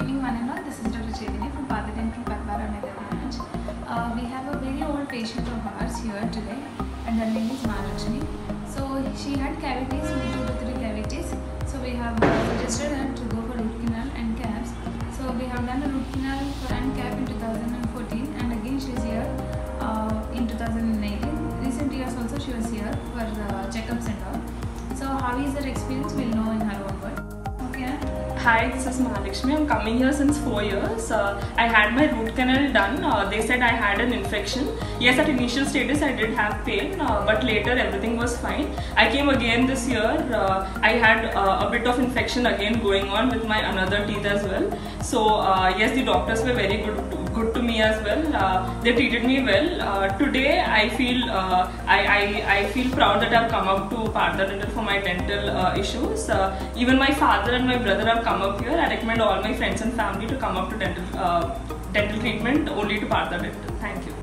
evening, one and all. This is Dr. Chaitanya from Partha Dental Patwara, Netherlands. Uh, we have a very old patient of ours here today, and her name is Mahalakshmi. So she had cavities, two to three cavities. So we have uh, suggested her to go for root canal and caps. So we have done a root canal for and cap in 2014, and again she is here uh, in 2019. Recent years also she was here for uh, checkups and all. So how is her experience? We'll know in her. Hi, this is Mahalakshmi. I'm coming here since four years. Uh, I had my root canal done. Uh, they said I had an infection. Yes, at initial stages I did have pain, uh, but later everything was fine. I came again this year. Uh, I had uh, a bit of infection again going on with my another teeth as well. So uh, yes, the doctors were very good good to me as well. Uh, they treated me well. Uh, today I feel uh, I, I, I feel proud that I've come up to Partha Dental for my dental uh, issues. Uh, even my father and my brother have come up here. I recommend all my friends and family to come up to dental uh, dental treatment only to Partha Dental. Thank you.